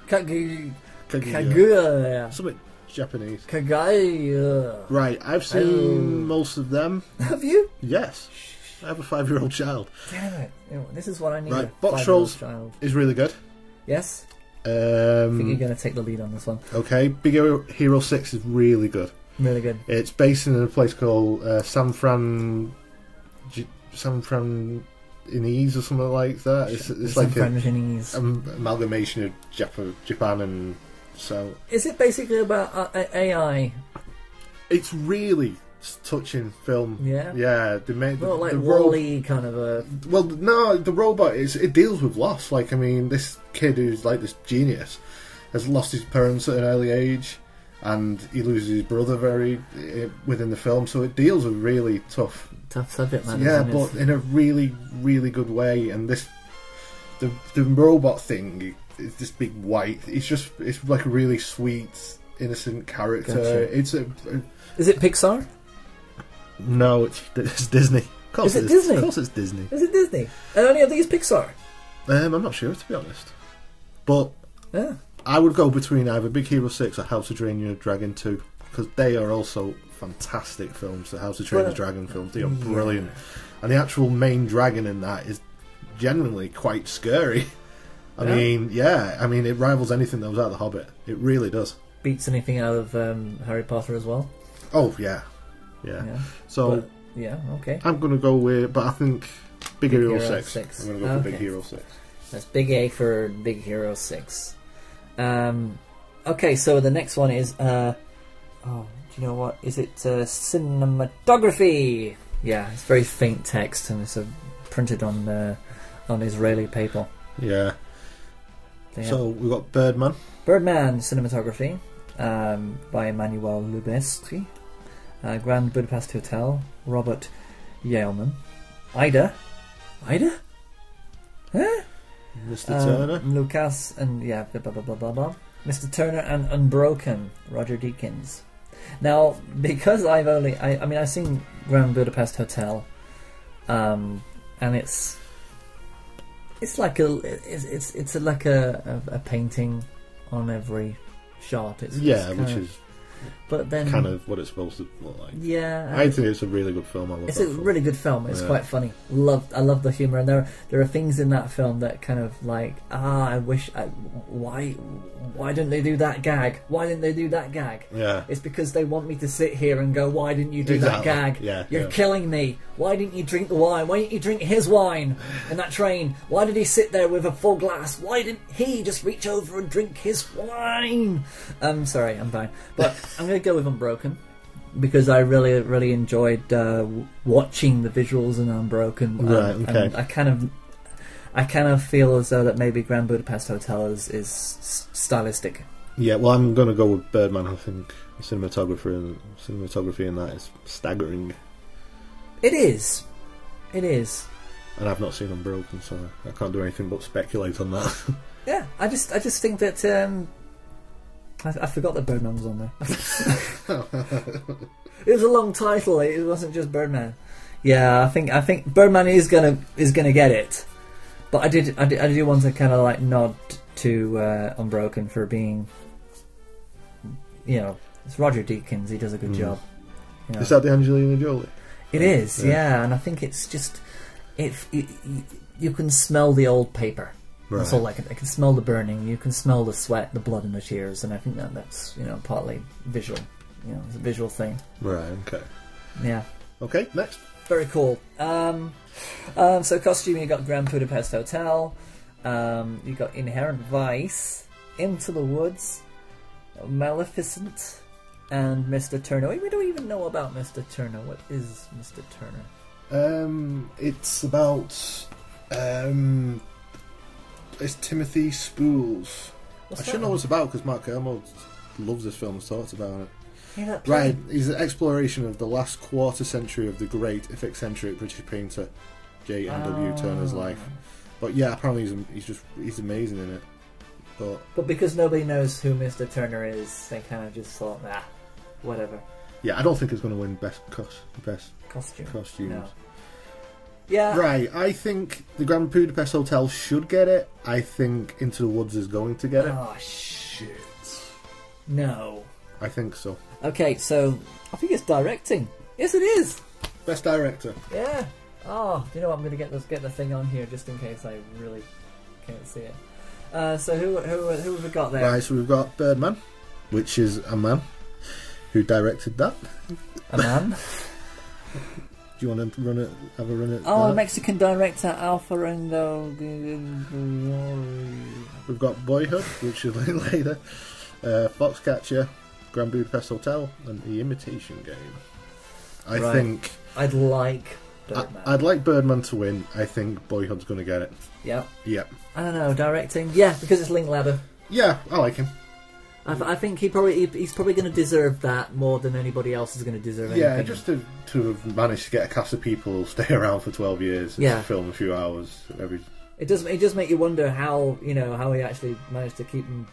Kagu- Kaguya. Kaguya. Something Japanese. Kaguya. Right, I've seen Oh. most of them. Have you? Yes. I have a five year old child. Damn it! This is what I need. Right, Boxtrolls is really good. Yes. I think you're Um, going to take the lead on this one. okay, Big Hero, Hero 6 is really good. Really good. It's based in a place called uh, San Fran. G- San Fran. Inese or something like that. It's, it's like a, um, amalgamation of Jap- Japan and so. Is it basically about uh, AI? It's really touching film. Yeah? yeah. The, ma- Not like the ro- kind of a. Well, no, the robot is it deals with loss. Like, I mean, this kid who's like this genius has lost his parents at an early age, and he loses his brother very uh, within the film. So it deals with really tough, Tough subject matter. yeah, but in a really, really good way. And this, the the robot thing is this big white. It's just it's like a really sweet, innocent character. Gotcha. It's a, a Is it Pixar? no, it's, it's Disney. Of course Is it is. Disney? Of course, it's Disney. Is it Disney? Are any of these Pixar? Um, I'm not sure to be honest, but Yeah. I would go between either Big Hero Six or How to Train Your Dragon Two because they are also fantastic films. The How to Train Your Dragon films, they are yeah. brilliant, and the actual main dragon in that is genuinely quite scary. I Yeah. mean, yeah, I mean it rivals anything that was out of The Hobbit. It really does. Beats anything out of um, Harry Potter as well? Oh yeah, yeah. Yeah. So But- yeah, okay. I'm gonna go with, but I think Big, Big Hero, Hero Six. 6. I'm gonna go for Big Hero Six. That's big A for Big Hero 6. Um, okay, so the next one is. Uh, oh, do you know what? Is it uh, cinematography? Yeah, it's very faint text and it's uh, printed on uh, on Israeli paper. Yeah. So we've got Birdman. Birdman cinematography um, by Emmanuel Lubezki. Uh, Grand Budapest Hotel, Robert Yeoman. Ida. Ida? Huh? Mr. Um, Turner. Lucas and yeah, blah, blah blah blah blah blah. Mr. Turner and Unbroken, Roger Deakins. Now, because I've only, I, I mean, I've seen Grand Budapest Hotel, um, and it's, it's like a, it's it's, it's like a, a, a painting on every shot. It's, Yeah, it's which kinda- is but then kind of what it's supposed to look like. yeah, I think it's a really good film. I love It's a film. really good film. It's Yeah. quite funny. Love, I love the humor, and there there are things in that film that kind of like ah, I wish, I, why, why didn't they do that gag? Why didn't they do that gag? Yeah. It's because they want me to sit here and go, why didn't you do Exactly. that gag? Yeah, You're yeah. killing me. Why didn't you drink the wine? Why didn't you drink his wine in that train? Why did he sit there with a full glass? Why didn't he just reach over and drink his wine? I'm sorry, I'm fine, but I'm gonna go with Unbroken because I really, really enjoyed uh, watching the visuals in Unbroken. Um, Right, okay. and I kind of, I kind of feel as though that maybe Grand Budapest Hotel is is stylistic. Yeah, well, I'm going to go with Birdman. I think cinematography and cinematography in that is staggering, It is, it is. and I've not seen Unbroken, so I can't do anything but speculate on that. Yeah, I just, I just think that. Um, I, I forgot that Birdman was on there. it was a long title. It wasn't just Birdman. Yeah, I think I think Birdman is gonna is gonna get it, but I did I did, I do want to kind of like nod to uh, Unbroken for being, you know, it's Roger Deakins. He does a good Mm. job. You know. Is that the Angelina Jolie? It is, Yeah. yeah. and I think it's just it. You, you can smell the old paper. That's Right. all I can. I can smell the burning. You can smell the sweat, the blood, and the tears, and I think that that's you know partly visual. You know, it's a visual thing. Right. Okay. Yeah, Okay. Next. very cool. Um, um, so costume, you got Grand Budapest Hotel. Um, you got Inherent Vice, Into the Woods, Maleficent, and Mr. Turner. We don't even know about Mr. Turner. What is Mr. Turner? Um, it's about um, it's Timothy Spall's. What's I should know what it's about because Mark Kermode loves this film and talks about it. Right, he's an exploration of the last quarter century of the great, if eccentric, British painter J. W. Turner's Oh. life. But yeah, apparently he's he's just he's amazing in it. But But because nobody knows who Mr. Turner is, they kind of just thought, ah, whatever. yeah, I don't think it's going to win best cos- best Costume. costumes. No. Yeah. Right, I think the Grand Budapest Hotel should get it. I think Into the Woods is going to get it. Oh, shit. No. I think so. Okay, so I think it's directing. Yes, it is. Best director. Yeah. Oh, do you know what? I'm going to get this, get the thing on here just in case I really can't see it. Uh, so who who who have we got there? Right, so we've got Birdman, which is a man who directed that. A man. Do you want to run it? Have a run at Oh, that? Mexican director Alfredo. We've got Boyhood, which is later. Uh, Foxcatcher, Grand Budapest Hotel, and The Imitation Game. I Right. think I'd like Birdman. I'd like Birdman to win. I think Boyhood's going to get it. yeah. Yep. I don't know directing. Yeah, because it's Linklater. Yeah, I like him. I, I think he probably he, he's probably going to deserve that more than anybody else is going to deserve. Yeah, anything. just to, to have managed to get a cast of people stay around for 12 years and Yeah. film a few hours every. it does it does make you wonder how you know how he actually managed to keep them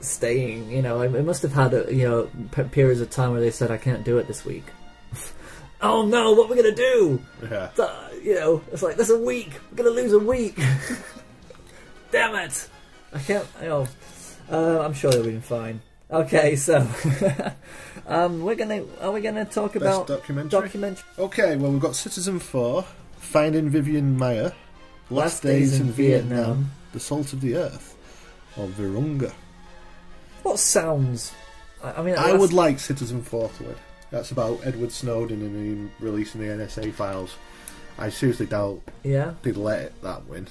staying. You know, it must have had a, you know p- periods of time where they said I can't do it this week. oh no, what are we going to do? Yeah. Uh, you know, it's like there's a week. We're going to lose a week. Damn it! I can't. You know, uh, I'm sure they'll be fine. Okay, so um, we're gonna are we gonna talk Best about documentary. documentary? Okay, well, we've got Citizen 4, Finding Vivian Maier, Last, Last Days, Days in Vietnam, Vietnam. The Salt of the Earth, or Virunga. What sounds? I, mean, I last- would like Citizen 4 to win. That's about Edward Snowden and him releasing the NSA files. I seriously doubt Yeah, they'd let it, that win.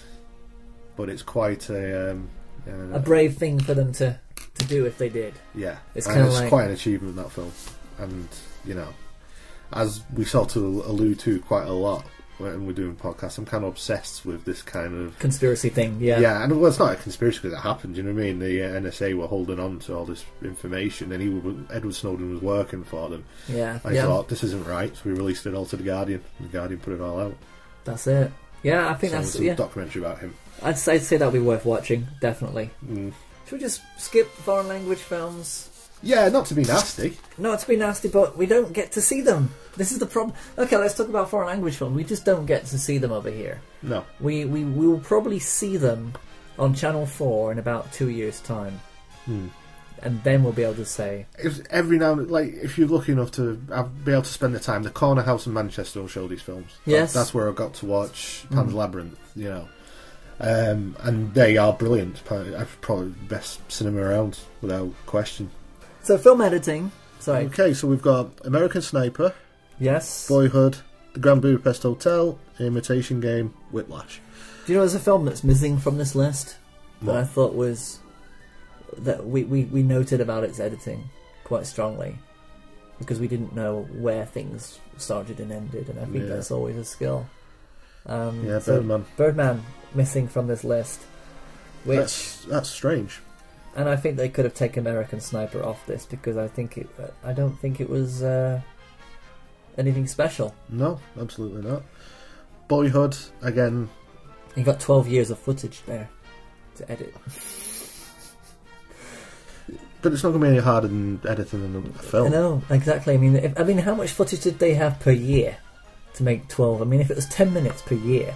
But it's quite a. Um, a brave thing for them to to do if they did. Yeah, It's kinda like- quite an achievement in that film, and you know, as we sort of allude to quite a lot when we're doing podcasts, I'm kind of obsessed with this kind of Conspiracy thing. Yeah. yeah, and well, it's not a conspiracy because it happened. You know what I mean? The uh, NSA were holding on to all this information, and he was, Edward Snowden was working for them. Yeah. I yeah. thought this isn't right, so we released it all to the Guardian. The Guardian put it all out. That's it. Yeah, I think so that's a yeah. documentary about him. I'd say, I'd say that'd be worth watching. Definitely. Mm. Should we just skip foreign language films? Yeah, not to be nasty. Not to be nasty, but we don't get to see them. This is the problem. Okay, let's talk about foreign language films. We just don't get to see them over here. No. We we, we will probably see them on Channel Four in about two years' time. Hmm. And then we'll be able to say If every now and like if you're lucky enough to have, be able to spend the time, the Corner House in Manchester will show these films. That- Yes. that's where I got to watch Pan's Mm. Labyrinth. You know, um, and they are brilliant. Probably, probably the best cinema around without question. so film editing. Sorry, Okay, so we've got American Sniper, yes. Boyhood, The Grand Budapest Hotel, Imitation Game, Whiplash. Do you know there's a film that's missing from this list that What? I thought was that we, we, we noted about its editing quite strongly because we didn't know where things started and ended, and I think Yeah. that's always a skill. Um, Yeah, so Birdman. Birdman missing from this list, which That's that's strange. and I think they could have taken American Sniper off this because I think it I don't think it was uh, anything special. No, absolutely not. Boyhood again. You got 12 years of footage there to edit. But it's not going to be any harder than editing a film. I know exactly. I mean, if, I mean, how much footage did they have per year to make twelve? I mean, if it was ten minutes per year,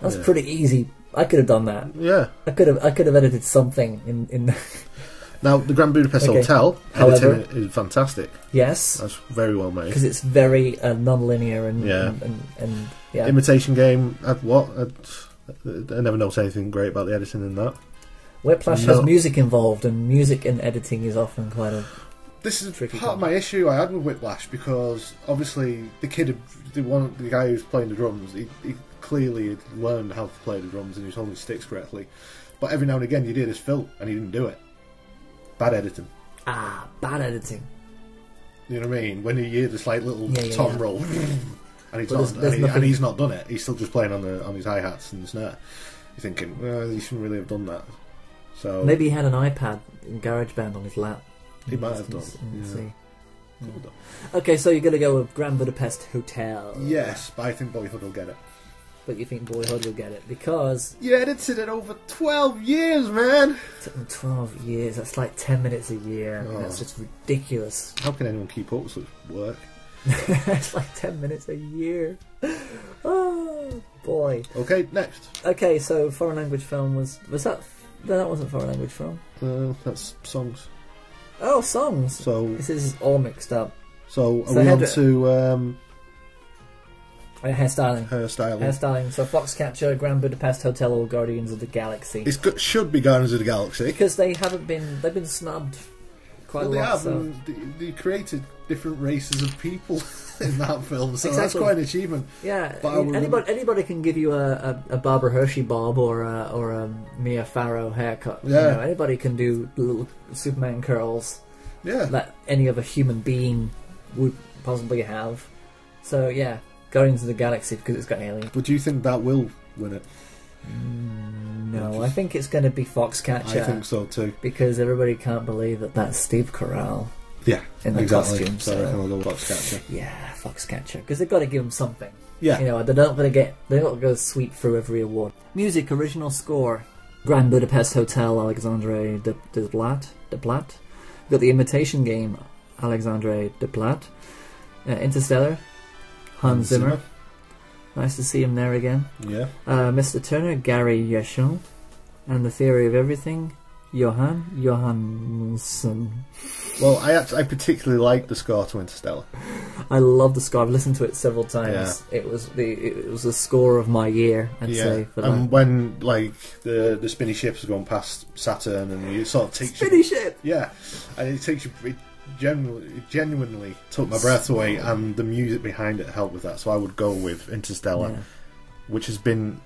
that's Yeah. pretty easy. I could have done that. Yeah. I could have. I could have edited something in. in Now, the Grand Budapest Okay. Hotel However- editing is fantastic. yes, That's very well made. because it's very uh, non-linear and Yeah. and, and, and yeah. Imitation Game, I'd, what? I'd, I never noticed anything great about the editing in that. Whiplash No. has music involved, and music and editing is often quite a. This is Tricky part of my issue I had with Whiplash because obviously the kid, the one, the guy who's playing the drums, he, he clearly had learned how to play the drums and he was holding sticks correctly. But every now and again, you did his fill and he didn't do it. Bad editing. Ah, bad editing. You know what I mean? When you hear this like little Yeah, yeah, tom yeah. roll, and he's But not, there's- there's and, he, nothing- and he's not done it. He's still just playing on the on his hi hats and the snare. You're thinking, well, you shouldn't really have done that. So Maybe he had an iPad in GarageBand on his lap. He might have done, yeah. see. Hmm. Okay, so you're going to go with Grand Budapest Hotel. yes, but I think Boyhood will get it. But you think Boyhood will get it because You edited it over twelve years, man. it took them mm, 12 years. That's like 10 minutes a year. Oh. That's just ridiculous. How can anyone keep up with such work? it's like 10 minutes a year. Oh, boy. Okay, next. Okay, so foreign language film was. Was that. No, that wasn't foreign language film. Uh, that's songs. Oh, songs. So, This is all mixed up. so are So we on head- to um, Uh, hairstyling. hairstyling? Hairstyling. So Foxcatcher, Grand Budapest Hotel, or Guardians of the Galaxy. It should be Guardians of the Galaxy. Because they haven't been. They've been snubbed quite Well, a they lot. have, so. and they, they created different races of people in that film, so that's quite an achievement. Yeah, But anybody anybody can give you a, a, a Barbara Hershey bob or a, or a Mia Farrow haircut. You Yeah. know, anybody can do little Superman curls Yeah, that any other human being would possibly have. So yeah, Guardians of the Galaxy because it's got alien. but do you think that will win it? Mm, no, I think it's going to be Foxcatcher I think so too. because everybody can't believe that that's Steve Carell. Yeah, In the exactly. costume, so I so- reckon I'll go Foxcatcher. Yeah, Foxcatcher because they've got to give him something. Yeah, You know, they don't going to get they don't going go sweep through every award. Music original score: Grand Budapest Hotel, Alexandre de Desplat. Desplat. We've got the Imitation Game, Alexandre Desplat. Uh, Interstellar, Hans Zimmer. Nice to see him there again. Yeah, Uh, Mr. Turner, Gary Yershon, and the Theory of Everything, Johann Johannsson. Well, I act- I particularly like the score to Interstellar. I love the score. I've listened to it several times. It was the it was the score of my year. I'd yeah, say for that. and when like the the spinny ships are going past Saturn, and you sort of takes you- Finish it. Yeah, and it takes you. It genuinely, it genuinely took my breath away, and the music behind it helped with that. So I would go with Interstellar, Yeah. which has been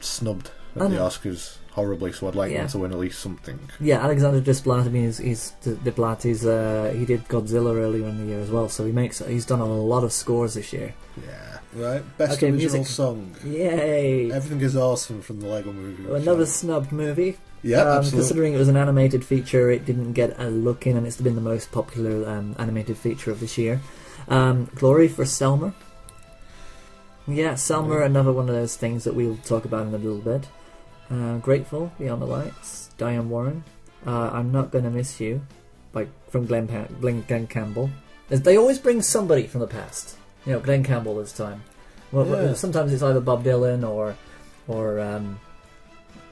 snubbed at Um, the Oscars horribly. So I'd like yeah. them to win at least something. Yeah, Alexander Desplat. I mean, he's, he's Desplat. He's uh, he did Godzilla earlier in the year as well. So he makes he's done a lot of scores this year. Yeah, right. Best Okay, original music. song. Yay! Everything is awesome from the Lego Movie. Another snubbed movie. yeah, um, absolutely. considering it was an animated feature, it didn't get a look in, and it's been the most popular um, animated feature of this year. Um, Glory for Selma. Yeah, Selma, Yeah. another one of those things that we'll talk about in a little bit. Uh, Grateful, Beyond the Lights, Diane Warren. Uh, I'm Not Gonna Miss You, by from Glen, pa- Glen, Campbell. They always bring somebody from the past. You know, Glen Campbell this time. Well, Yeah. sometimes it's either Bob Dylan or or um,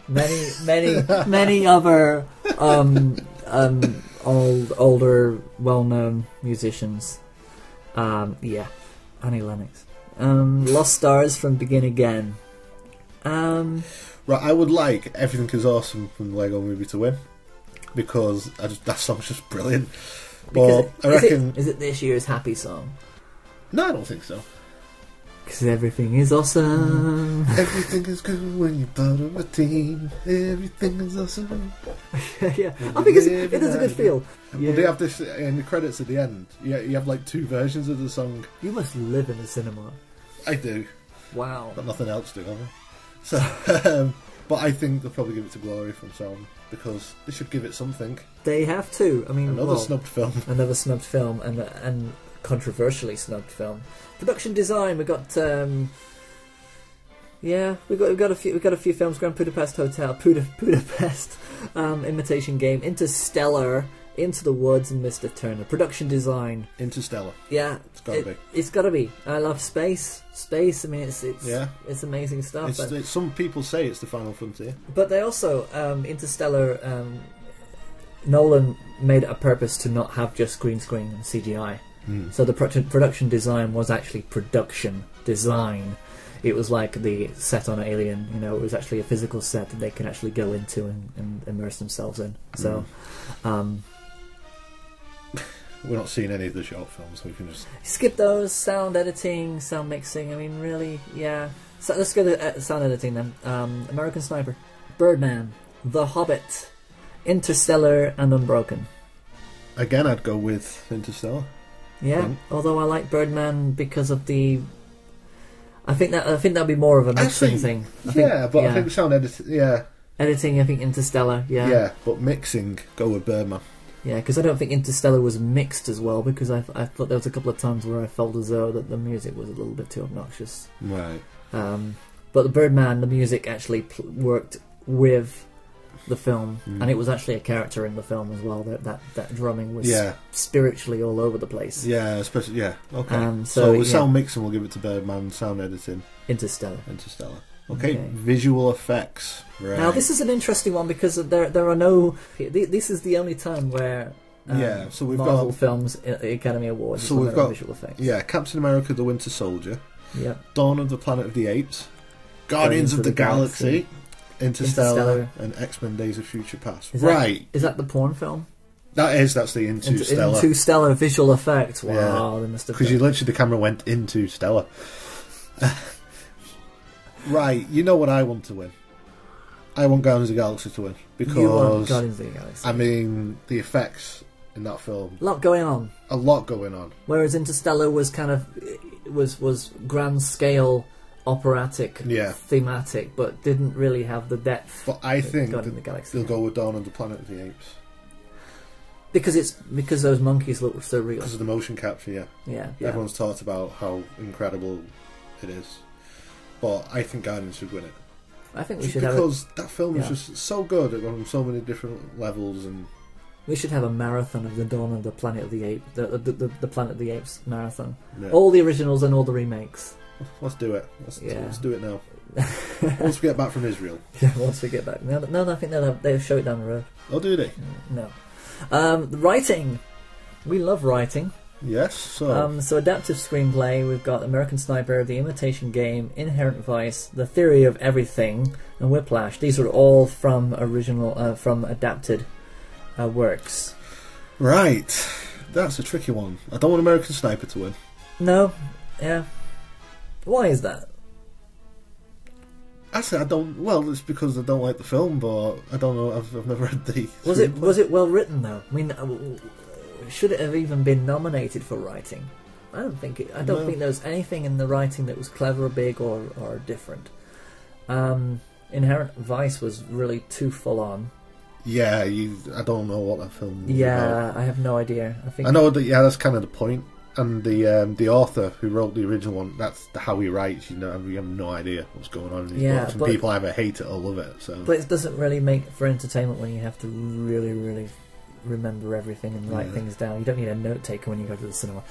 many, many, many other um, um, old, older, well-known musicians. Um, yeah, Annie Lennox. Um, Lost Stars from Begin Again. Um, Right, I would like Everything Is Awesome from the Lego Movie to win because I just, that song's just brilliant. But I is it- reckon is it this year's happy song? no, I don't think so. Because everything is awesome. Everything is good when you're part of a team. Everything is awesome. yeah, yeah. I think it's, it is a good feel. Well, they have this in the credits at the end. Yeah, you have like two versions of the song. You must live in the cinema. I do, Wow. but nothing else to do. have I? So, um, but I think they'll probably give it to Glory from Sound because they should give it something. They have to. I mean, Another well, snubbed film. another snubbed film and and controversially snubbed film. Production design. We got. Um, yeah, we got we got a few we got a few films. Grand Budapest Hotel, Buda, Budapest, um, Imitation Game, Interstellar, Into the Woods, and Mr. Turner. Production design. Interstellar. Yeah, It's gotta it, be. It's got to be. I love space. Space. I mean, it's it's Yeah. it's amazing stuff. It's, but- it's, some people say it's the final frontier. But they also um, Interstellar. Um, Nolan made it a purpose to not have just green screen and CGI. So the pro- production design was actually production design. It was like the set on Alien. You know, it was actually a physical set that they can actually go into and, and immerse themselves in. So, um, We're not seeing any of the short films, so we can just. skip those sound editing, sound mixing. I mean, really, yeah. So let's go to uh, sound editing then. Um, American Sniper, Birdman, The Hobbit, Interstellar, and Unbroken. Again, I'd go with Interstellar. Yeah, although I like Birdman because of the. I think that I think that'd be more of a mixing think- thing. I yeah, think, but yeah. I think sound editing. Yeah, editing. I think Interstellar. yeah, Yeah, but mixing, go with Birdman. Yeah, because I don't think Interstellar was mixed as well because I I thought there was a couple of times where I felt as though that the music was a little bit too obnoxious. Right. Um, but the Birdman, the music actually pl- worked with the film, Mm. and it was actually a character in the film as well. That that, that drumming was Yeah. spiritually all over the place. Yeah, especially yeah. Okay. Um, so so, with yeah. sound mixing, we'll give it to Birdman. Sound editing, Interstellar. Interstellar. Okay. Okay. Visual effects. Right. Now this is an interesting one because there there are no. This is the only time where um, Yeah, so we've Marvel got- films uh, Academy Awards. So we've got- visual effects. yeah, Captain America: The Winter Soldier, yeah. Dawn of the Planet of the Apes, Guardians, of, the, Galaxy, Interstellar, Interstellar. and X Men: Days of Future Past. Is right. Is that the porn film? That is that's the Into, Interstellar. into stellar visual effects. Wow, Yeah. they must have. Because you literally the camera went into Stella. right, you know what I want to win. I want Guardians of the Galaxy to win because Guardians of the Galaxy. I mean the effects in that film, a lot going on. a lot going on. Whereas Interstellar was kind of was was grand scale, operatic, Yeah. thematic, but didn't really have the depth. But I think Guardians of the Galaxy they'll go with Dawn of the Planet of the Apes because it's because those monkeys look so real. because of the motion capture. Yeah, Yeah, yeah. everyone's talked about how incredible it is, but I think Guardians should win it. I think we should have a, because that film is just so good on so many different levels and we should have a marathon of the Dawn of the Planet of the Apes, the the, the, the Planet of the Apes marathon. yeah. All the originals and all the remakes. Let's do it. Let's, Yeah. let's do it now. Once we get back from Israel. Yeah, once we get back. No, no, I think they'll have, they'll show it down the road. Oh, do they? No, um, the writing. We love writing. Yes. So Um, so adaptive screenplay, we've got American Sniper, The Imitation Game, Inherent Vice, The Theory of Everything, and Whiplash. These are all from original, uh, from adapted uh, works. right, that's a tricky one. I don't want American Sniper to win. No, yeah. Why is that? I said I don't. Well, it's because I don't like the film, but I don't know. I've, I've never read the. Was it was it well written though? I mean, uh, should it have even been nominated for writing? I don't think it. I don't No. think there was anything in the writing that was clever, or big, or or different. Um, Inherent Vice was really too full on. Yeah, you. I don't know what that film. Was Yeah, about. I have no idea. I think I know that. Yeah, that's kind of the point. And the um, the author who wrote the original one, that's how he writes. You know, you have no idea what's going on in his Yeah, books, and people either hate it or love it. So But it doesn't really make for entertainment when you have to really, really remember everything and write things down. You don't need a note taker when you go to the cinema.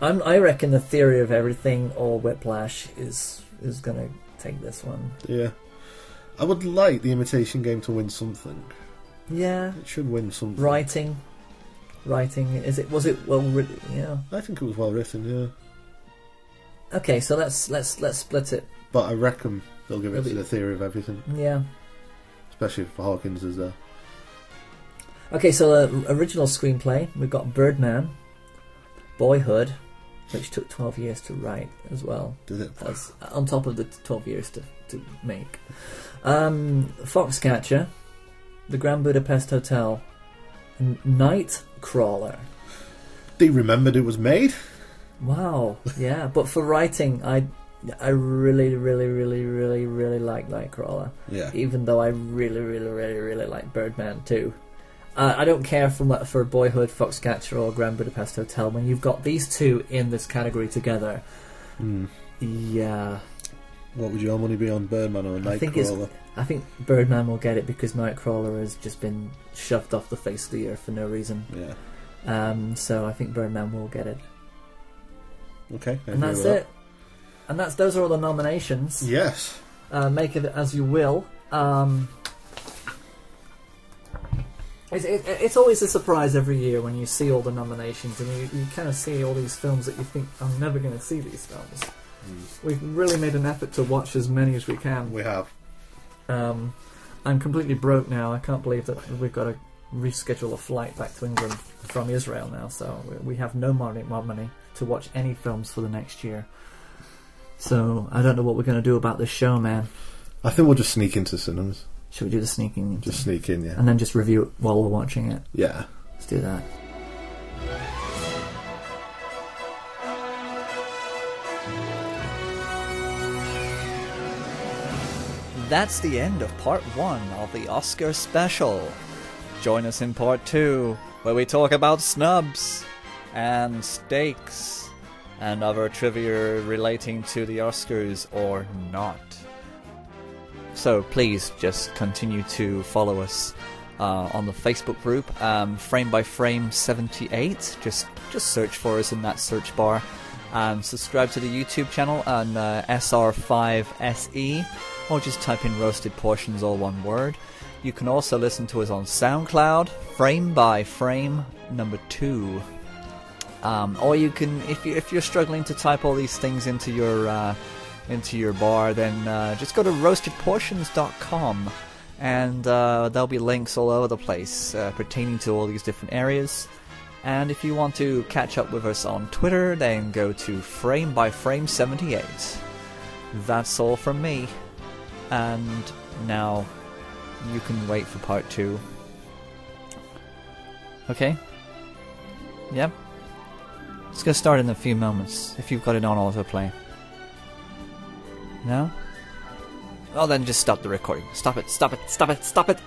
I'm, I reckon the theory of everything or Whiplash is is going to take this one. yeah, I would like the Imitation Game to win something. Yeah. It should win something. Writing. Writing. Is it? Was it well written? Yeah. I think it was well written, yeah. Okay, so let's let's let's split it. But I reckon they'll give it It'll to be- the theory of everything, Yeah. especially if Hawkins is there. Okay, so uh, original screenplay we've got Birdman, Boyhood, which took twelve years to write as well. Did it? That's on top of the twelve years to to make. Um, Foxcatcher, The Grand Budapest Hotel, and Nightcrawler. They remembered it was made. Wow, yeah, but for writing, I I really, really, really, really, really like Nightcrawler. Yeah. Even though I really, really, really, really like Birdman too. Uh, I don't care for for Boyhood, Foxcatcher, or Grand Budapest Hotel. When you've got these two in this category together, Hmm. yeah, What would your money be on Birdman or I think. Nightcrawler? I think Birdman will get it because Nightcrawler has just been shoved off the face of the earth for no reason. Yeah. Um, so I think Birdman will get it, Okay. I and that's that. it. And that's those are all the nominations. Yes. uh, make it as you will. Um, it's, it, it's always a surprise every year when you see all the nominations and you, you kind of see all these films that you think I'm never going to see these films. We've really made an effort to watch as many as we can. We have. Um, I'm completely broke now. I can't believe that we've got to reschedule a flight back to England from Israel now. So we- we have no money, more money to watch any films for the next year. So I don't know what we're going to do about this show, man. I think we'll just sneak into cinemas. Should we do the sneaking? Just sneak in, yeah. and then just review it while we're watching it. Yeah. Let's do that. That's the end of part one of the Oscar special. Join us in part two, where we talk about snubs and stakes and other trivia relating to the Oscars or not. So please just continue to follow us uh, on the Facebook group, um, Frame by Frame 78. Just just search for us in that search bar. Um, subscribe to the YouTube channel on uh, SR5SE, or just type in Roasted Portions, all one word. You can also listen to us on SoundCloud, Frame by Frame number two. Um, or you can, if you if you're struggling to type all these things into your uh, into your bar, then uh, just go to roastedportions.com, and uh, there'll be links all over the place uh, pertaining to all these different areas. And if you want to catch up with us on Twitter, then go to Frame by Frame 78. That's all from me. And now you can wait for part two. Okay? Yep. It's gonna start in a few moments if you've got it on autoplay. No? Well, then just stop the recording. Stop it, stop it, stop it, stop it!